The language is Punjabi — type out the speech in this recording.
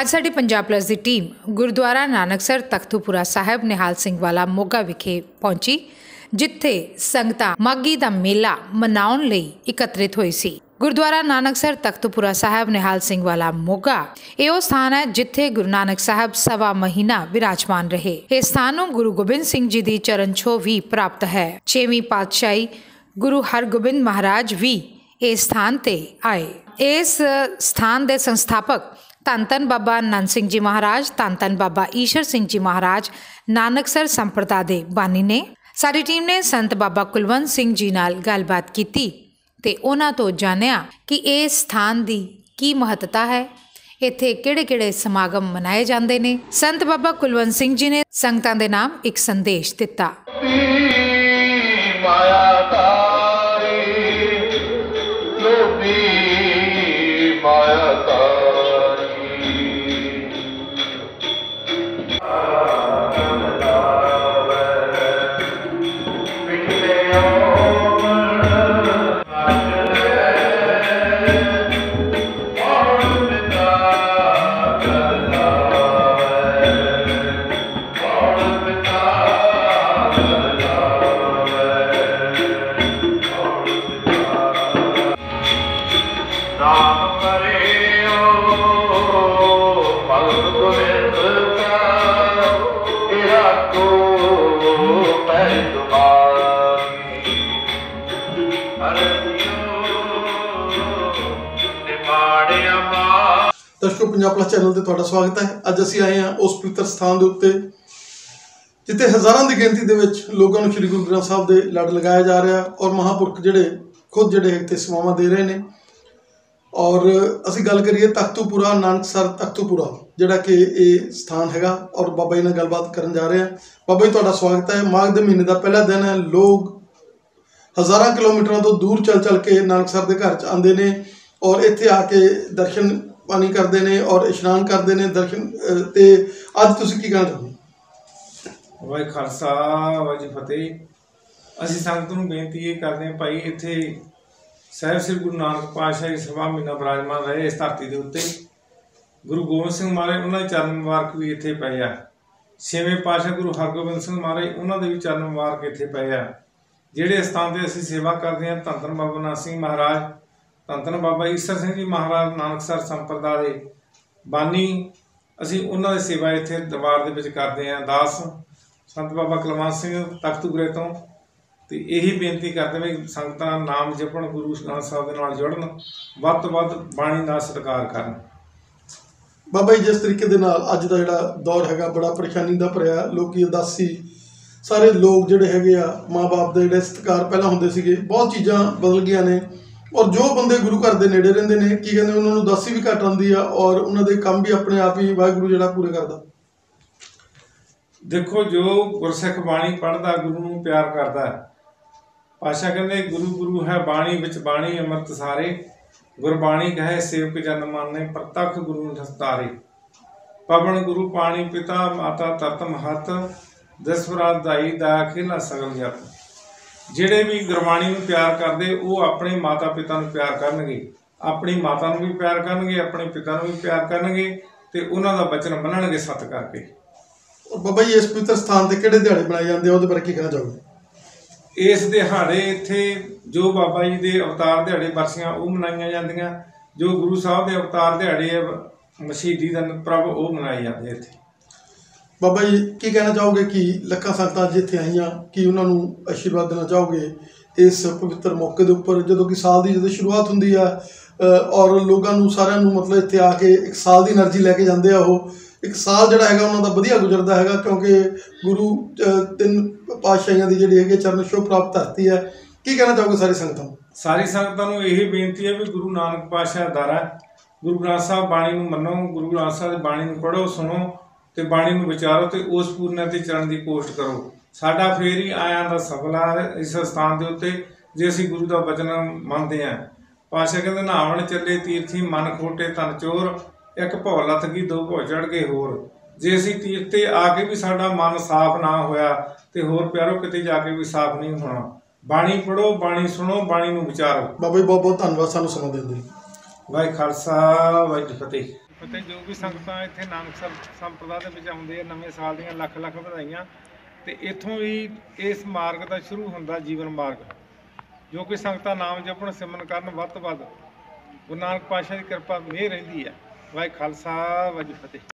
ਅੱਜ ਸਾਡੀ ਪੰਜਾਬ ਪਲੱਸ ਦੀ ਟੀਮ ਗੁਰਦੁਆਰਾ ਨਾਨਕਸਰ ਤਖਤੂਪੁਰਾ ਸਾਹਿਬ ਨਿਹਾਲ ਸਿੰਘ ਵਾਲਾ ਮੋਗਾ ਵਿਖੇ ਪਹੁੰਚੀ, ਜਿੱਥੇ ਸੰਗਤਾਂ ਮਾਗੀ ਦਾ ਮੇਲਾ ਮਨਾਉਣ ਲਈ ਇਕੱਤਰਿਤ ਹੋਈ ਸੀ। ਗੁਰਦੁਆਰਾ ਨਾਨਕਸਰ ਤਖਤੂਪੁਰਾ ਸਾਹਿਬ ਨਿਹਾਲ ਸਿੰਘ ਵਾਲਾ ਮੋਗਾ, ਇਹ ਉਹ ਸਥਾਨ ਹੈ ਜਿੱਥੇ ਗੁਰੂ ਨਾਨਕ ਸਾਹਿਬ ਸਵਾ ਮਹੀਨਾ ਵਿਰਾਜਮਾਨ ਰਹੇ। ਇਸ ਸਥਾਨ ਨੂੰ ਗੁਰੂ ਗੋਬਿੰਦ ਸਿੰਘ ਜੀ ਦੀ ਚਰਨ ਛੋਹ ਵੀ ਪ੍ਰਾਪਤ ਹੈ। ਛੇਵੀਂ ਪਾਤਸ਼ਾਹੀ ਗੁਰੂ ਹਰਗੋਬਿੰਦ ਮਹਾਰਾਜ ਵੀ ਇਸ ਸਥਾਨ ਤੇ ਆਏ। ਇਸ ਸਥਾਨ ਦੇ ਸੰਸਥਾਪਕ ਧੰਨ ਧੰਨ ਬਾਬਾ ਨੰਦ ਸਿੰਘ ਜੀ ਮਹਾਰਾਜ ਧੰਨ ਧੰਨ ਬਾਬਾ ਈਸ਼ਰ ਸਿੰਘ ਜੀ ਮਹਾਰਾਜ, ਨਾਨਕਸਰ ਸੰਪਰਦਾ ਦੇ ਬਾਨੀ ਨੇ ਸਾਡੀ ਟੀਮ ਨੇ ਸੰਤ ਬਾਬਾ ਕੁਲਵੰਤ ਸਿੰਘ ਜੀ ਨਾਲ ਗੱਲਬਾਤ ਕੀਤੀ ਤੇ ਉਹਨਾਂ ਤੋਂ ਜਾਣਿਆ ਕਿ ਇਸ ਸਥਾਨ ਦੀ ਕੀ ਮਹੱਤਤਾ ਹੈ, ਇੱਥੇ ਕਿਹੜੇ-ਕਿਹੜੇ ਸਮਾਗਮ ਮਨਾਏ ਜਾਂਦੇ ਨੇ। ਸੰਤ ਬਾਬਾ ਕੁਲਵੰਤ ਸਿੰਘ ਜੀ ਨੇ ਸੰਗਤਾਂ ਦੇ ਨਾਮ ਇੱਕ ਸੰਦੇਸ਼ ਦਿੱਤਾ। ਮਾਇਆ ਤਾਰੀ ਦਰਸ਼ਕੋ, ਪੰਜਾਬ ਪਲਸ ਚੈਨਲ ਤੇ ਤੁਹਾਡਾ ਸਵਾਗਤ ਹੈ। ਅੱਜ ਅਸੀਂ ਆਏ ਹਾਂ ਉਸ ਪਵਿੱਤਰ ਸਥਾਨ ਦੇ ਉੱਤੇ, ਜਿੱਥੇ ਹਜ਼ਾਰਾਂ ਦੀ ਗਿਣਤੀ ਦੇ ਵਿੱਚ ਲੋਕਾਂ ਨੂੰ ਸ੍ਰੀ ਗੁਰੂ ਗ੍ਰੰਥ ਸਾਹਿਬ ਦੇ ਲੜ ਲਗਾਇਆ ਜਾ ਰਿਹਾ ਔਰ ਮਹਾਪੁਰਖ ਜਿਹੜੇ, ਖੁਦ ਜਿਹੜੇ ਇੱਥੇ ਸੇਵਾਵਾਂ ਦੇ ਰਹੇ ਨੇ। ਔਰ ਅਸੀਂ ਗੱਲ ਕਰੀਏ ਤਖਤੂਪੁਰਾ, ਨਾਨਕਸਰ ਤਖਤੂਪੁਰਾ, ਜਿਹੜਾ ਕਿ ਇਹ ਸਥਾਨ ਹੈਗਾ। ਔਰ ਬਾਬਾ ਜੀ ਨਾਲ ਗੱਲਬਾਤ ਕਰਨ ਜਾ ਰਹੇ ਹਾਂ। ਬਾਬਾ ਜੀ, ਤੁਹਾਡਾ ਸਵਾਗਤ ਹੈ। ਮਾਘ ਦੇ ਮਹੀਨੇ ਦਾ ਪਹਿਲਾ ਦਿਨ ਹੈ। ਲੋਕ ਹਜ਼ਾਰਾਂ ਕਿਲੋਮੀਟਰਾਂ ਤੋਂ ਦੂਰ ਚੱਲ ਚੱਲ ਕੇ ਨਾਨਕਸਰ ਦੇ ਘਰ ਚ ਆਉਂਦੇ ਨੇ ਔਰ ਇੱਥੇ ਆ ਕੇ ਦਰਸ਼ਨ ਪਾਣੀ ਕਰਦੇ ਨੇ ਔਰ ਇਸ਼ਨਾਨ ਕਰਦੇ ਨੇ ਦਰਸ਼ਨ ਅਹ, ਤੇ ਅੱਜ ਤੁਸੀਂ ਕੀ ਕਹਿਣਾ ਚਾਹੁੰਦੇ ਹੋ? ਵਾਹਿ ਖਾਲਸਾ ਵਾਹਿ ਫਤਿਹ। ਅਸੀਂ ਸੰਗਤ ਨੂੰ ਬੇਨਤੀ ਇਹ ਕਰਦੇ ਹਾਂ ਭਾਈ ਇੱਥੇ ਸਾਹਿਬ ਸ੍ਰੀ ਗੁਰੂ ਨਾਨਕ ਪਾਤਸ਼ਾਹ ਜੀ ਸਵਾ ਮਹੀਨਾ ਬਰਾਜਮਾਨ ਰਹੇ ਇਸ ਧਰਤੀ ਦੇ ਉੱਤੇ। ਗੁਰੂ ਗੋਬਿੰਦ ਸਿੰਘ ਮਹਾਰਾਜ ਉਹਨਾਂ ਦੇ ਚਰਨ ਮੁਬਾਰਕ ਵੀ ਇੱਥੇ ਪਏ ਆ। ਛੇਵੇਂ ਪਾਤਸ਼ਾਹ ਗੁਰੂ ਹਰਗੋਬਿੰਦ ਸਿੰਘ ਮਹਾਰਾਜ ਉਹਨਾਂ ਦੇ ਵੀ ਚਰਨ ਮੁਬਾਰਕ ਇੱਥੇ ਪਏ ਆ। ਜਿਹੜੇ ਸਥਾਨ ਤੇ ਅਸੀਂ ਸੇਵਾ ਕਰਦੇ ਹਾਂ ਧੰਨ ਧੰਨ ਬਾਬਾ ਨਾਨਕ ਸਿੰਘ ਮਹਾਰਾਜ ਧੰਨ ਧੰਨ ਬਾਬਾ ਈਸਰ ਸਿੰਘ ਜੀ ਮਹਾਰਾਜ, ਨਾਨਕਸਰ ਸੰਪਰਦਾ ਦੇ ਬਾਨੀ, ਅਸੀਂ ਉਹਨਾਂ ਦੀ ਸੇਵਾ ਇੱਥੇ ਦਰਬਾਰ ਦੇ ਵਿੱਚ ਕਰਦੇ ਹਾਂ, ਦਾਸ, ਸੰਤ ਬਾਬਾ ਕੁਲਵੰਤ ਸਿੰਘ ਤਖਤੂਪੁਰੇ ਤੋਂ। ਤੇ ਇਹੀ ਬੇਨਤੀ ਕਰਦੇ ਵੀ ਸੰਗਤਾਂ ਨਾਮ ਜਪਣ, ਗੁਰੂ ਗ੍ਰੰਥ ਸਾਹਿਬ ਦੇ ਨਾਲ ਜੁੜਨ, ਵੱਧ ਤੋਂ ਵੱਧ ਬਾਣੀ ਦਾ ਸਤਿਕਾਰ ਕਰਨ। ਬਾਬਾ ਜੀ, ਜਿਸ ਤਰੀਕੇ ਦੇ ਨਾਲ ਅੱਜ ਦਾ ਜਿਹੜਾ ਦੌਰ ਹੈਗਾ, ਬੜਾ ਪਰੇਸ਼ਾਨੀ ਦਾ ਭਰਿਆ, ਲੋਕੀ ਉਦਾਸੀ ਸਾਰੇ ਲੋਕ ਜਿਹੜੇ ਹੈਗੇ ਆ ਮਾਪੇ ਦੇ ਜਿਹੜੇ ਸਤਿਕਾਰ ਪਹਿਲਾਂ ਹੁੰਦੇ ਸੀਗੇ, ਬਹੁਤ ਚੀਜ਼ਾਂ ਬਦਲ ਗਈਆਂ ਨੇ। ਔਰ ਜੋ ਬੰਦੇ ਗੁਰੂ ਘਰ ਦੇ ਨੇੜੇ ਰਹਿੰਦੇ ਨੇ, ਕੀ ਕਹਿੰਦੇ ਉਹਨਾਂ ਨੂੰ ਉਦਾਸੀ ਵੀ ਘੱਟ ਆਉਂਦੀ ਆ ਔਰ ਉਹਨਾਂ ਦੇ ਕੰਮ ਵੀ ਆਪਣੇ ਆਪ ਹੀ ਵਾਹਿਗੁਰੂ ਜਿਹੜਾ ਪੂਰੇ ਕਰਦਾ। ਦੇਖੋ, ਜੋ ਗੁਰਸਿੱਖ ਬਾਣੀ ਪੜ੍ਹਦਾ, ਗੁਰੂ ਨੂੰ ਪਿਆਰ ਕਰਦਾ ਹੈ। ਪਾਸ਼ਾ ਕਹਿੰਦੇ, ਗੁਰੂ ਗੁਰੂ ਹੈ ਬਾਣੀ ਵਿੱਚ ਬਾਣੀ, ਅੰਮ੍ਰਿਤ ਸਾਰੇ। ਗੁਰਬਾਣੀ ਕਹੇ, ਸੇਵਕ ਜਨ ਮਾਨੇ, ਪ੍ਰਤੱਖ ਗੁਰੂ ਦਸਤਾਰੇ ਪਵਨ ਗੁਰੂ ਪਾਣੀ ਪਿਤਾ, ਮਾਤਾ ਤਤ ਮਹਤ। ਦਸਵਰਾ ਦਾਈ ਦਾ ਖੇਲਾ ਸਗਲ ਜਪ। ਜਿਹੜੇ ਵੀ ਗੁਰਬਾਣੀ ਨੂੰ ਪਿਆਰ ਕਰਦੇ ਉਹ ਆਪਣੇ ਮਾਤਾ ਪਿਤਾ ਨੂੰ ਪਿਆਰ ਕਰਨਗੇ। ਆਪਣੀ ਮਾਤਾ ਨੂੰ ਵੀ ਪਿਆਰ ਕਰਨਗੇ ਆਪਣੇ ਪਿਤਾ ਨੂੰ ਵੀ ਪਿਆਰ ਕਰਨਗੇ ਤੇ ਉਹਨਾਂ ਦਾ ਬਚਨ ਮੰਨਣਗੇ ਸਤ ਕਰਕੇ। ਬਾਬਾ ਜੀ ਇਸ ਪਵਿੱਤਰ ਸਥਾਨ ਤੇ ਕਿਹੜੇ ਦਿਹਾੜੇ ਬਣਾਏ ਜਾਂਦੇ ਆ? ਉਹਦੇ ਬਾਰੇ ਕੀ ਕਹਿਣਾ ਚਾਹੋਗੇ? ਇਸ ਦਿਹਾੜੇ ਇੱਥੇ ਜੋ ਬਾਬਾ ਜੀ ਦੇ ਅਵਤਾਰ ਦਿਹਾੜੇ ਬਰਸੀਆਂ ਉਹ ਮਨਾਈਆਂ ਜਾਂਦੀਆਂ। ਜੋ ਗੁਰੂ ਸਾਹਿਬ ਦੇ ਅਵਤਾਰ ਦਿਹਾੜੇ ਆ, ਮਸ਼ਹੀਦੀ ਦਾ ਪ੍ਰਭ ਉਹ ਮਨਾਏ ਜਾਂਦੇ ਇੱਥੇ। ਬਾਬਾ ਜੀ, ਕੀ ਕਹਿਣਾ ਚਾਹੋਗੇ ਕਿ ਲੱਖਾਂ ਸੰਗਤਾਂ ਜਿੱਥੇ ਆਈਆਂ? ਕਿ ਉਹਨਾਂ ਨੂੰ ਅਸ਼ੀਰਵਾਦ ਦੇਣਾ ਚਾਹੋਗੇ ਇਸ ਪਵਿੱਤਰ ਮੌਕੇ ਦੇ ਉੱਪਰ? ਜਦੋਂ ਕਿ ਸਾਲ ਦੀ ਜਦੋਂ ਸ਼ੁਰੂਆਤ ਹੁੰਦੀ ਆ ਔਰ ਲੋਕਾਂ ਨੂੰ ਸਾਰਿਆਂ ਨੂੰ ਮਤਲਬ ਇੱਥੇ ਆ ਕੇ ਇੱਕ ਸਾਲ ਦੀ એનર્ਜੀ ਲੈ ਕੇ ਜਾਂਦੇ ਆ ਉਹ, ਇੱਕ ਸਾਲ ਜਿਹੜਾ ਹੈਗਾ ਉਹਨਾਂ ਦਾ ਵਧੀਆ ਗੁਜ਼ਰਦਾ ਹੈਗਾ, ਕਿਉਂਕਿ ਗੁਰੂ ਤਿੰਨ ਪਾਤਸ਼ਾਹੀਆਂ ਦੀ ਜਿਹੜੀ ਹੈਗੀ ਚਰਨ ਛੋਹ ਪ੍ਰਾਪਤ ਧਰਤੀ ਹੈ ਕੀ ਕਹਿਣਾ ਚਾਹੋਗੇ ਸਾਰੀ ਸੰਗਤਾਂ ਨੂੰ? ਸਾਰੀ ਸੰਗਤਾਂ ਨੂੰ ਇਹ ਬੇਨਤੀ ਹੈ ਵੀ ਗੁਰੂ ਨਾਨਕ ਪਾਤਸ਼ਾਹ ਦਾਰਾ ਗੁਰੂ ਗ੍ਰੰਥ ਸਾਹਿਬ ਬਾਣੀ ਨੂੰ ਮੰਨੋ, ਗੁਰੂ ਗ੍ਰੰਥ ਸਾਹਿਬ ਦੀ ਬਾਣੀ ਨੂੰ ਪੜ੍ਹੋ, ਸੁਣੋ ਤੇ ਬਾਣੀ ਨੂੰ ਵਿਚਾਰੋ ਤੇ ਉਸ ਪੂਰਨਿਆ ਤੇ ਚਰਨ ਦੀ ਕੋਸ਼ਟ ਕਰੋ। ਸਾਡਾ ਫੇਰ ਹੀ ਆਇਆਂ ਦਾ ਸਫਲ ਇਸ ਸਥਾਨ ਦੇ ਉੱਤੇ ਜੇ ਅਸੀਂ ਗੁਰੂ ਦਾ ਬਚਨ ਮੰਨਦੇ ਆਂ। ਪਾਸ਼ਾ ਕਹਿੰਦੇ ਨਾਵਣ ਚੱਲੇ ਤੀਰਥੀ ਮਨ ਖੋਟੇ ਤਨ ਚੋਰ ਇੱਕ ਭੌ ਲੱਥ ਗਈ ਦੋ ਭੌ ਚੜ ਗਏ ਹੋਰ। ਜੇ ਅਸੀਂ ਤੀਰਥ ਤੇ ਆ ਕੇ ਵੀ ਸਾਡਾ ਮਨ ਸਾਫ਼ ਨਾ ਹੋਇਆ ਤੇ ਹੋਰ ਪਿਆਰੋ ਕਿਤੇ ਜਾ ਕੇ ਵੀ ਸਾਫ਼ ਨਹੀਂ ਹੋਣਾ। ਬਾਣੀ ਪੜੋ ਬਾਣੀ ਸੁਣੋ ਬਾਣੀ ਨੂੰ ਵਿਚਾਰੋ। ਬਾਬਾ ਜੀ ਬਹੁਤ ਬਹੁਤ ਧੰਨਵਾਦ ਸਾਨੂੰ ਸਮਾਂ ਦੇਣ ਦੇ ਲਈ। ਵਾਹਿ ਖਾਲਸਾ ਵਾਹਿ ਫਤਿਹ। ਅਤੇ ਜੋ ਵੀ ਸੰਗਤਾਂ ਇੱਥੇ ਨਾਨਕ ਸੰਪਰਦਾ ਦੇ ਵਿੱਚ ਆਉਂਦੇ ਆ, ਨਵੇਂ ਸਾਲ ਦੀਆਂ ਲੱਖ ਲੱਖ ਵਧਾਈਆਂ, ਤੇ ਇੱਥੋਂ ਵੀ ਇਸ ਮਾਰਗ ਦਾ ਸ਼ੁਰੂ ਹੁੰਦਾ ਜੀਵਨ ਮਾਰਗ, ਜੋ ਕਿ ਸੰਗਤਾਂ ਨਾਮ ਜਪਣ, ਸਿਮਰਨ ਕਰਨ ਵੱਧ ਤੋਂ ਵੱਧ। ਗੁਰੂ ਨਾਨਕ ਪਾਤਸ਼ਾਹ ਦੀ ਕਿਰਪਾ ਮਿਹਰ ਰਹਿੰਦੀ ਹੈ ਵਾਹਿ ਖਾਲਸਾ ਵਾਹਿ ਫਤਿਹ।